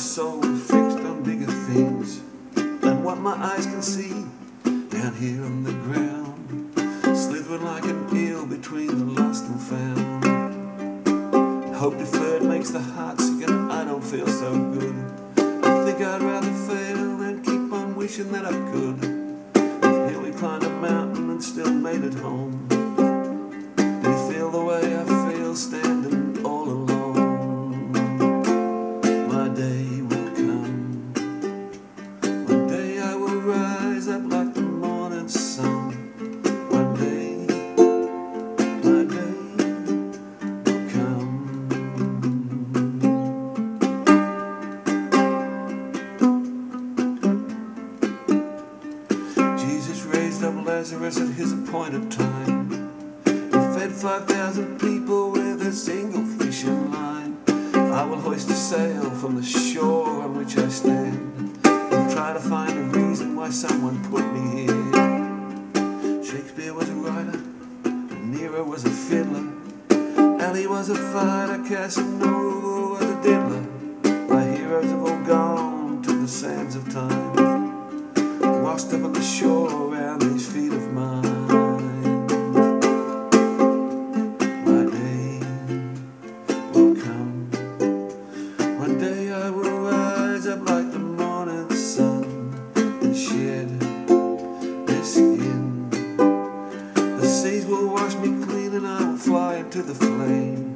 soul fixed on bigger things than what my eyes can see down here on the ground, slithering like an eel between the lost and found. Hope deferred makes the heart sick, and I don't feel so good. I think I'd rather fail than keep on wishing that I could. And here we climbed a mountain and still made it home. skies at his appointed time. He fed 5,000 people with a single fishing line. I will hoist a sail from the shore on which I stand and try to find a reason why someone put me here. Shakespeare was a writer, Nero was a fiddler, Ali was a fighter, Casanova was a diddler. My heroes have all gone to the sands of time washed up on the shore and shed their skin. The seas will wash me clean and I will fly into the flame.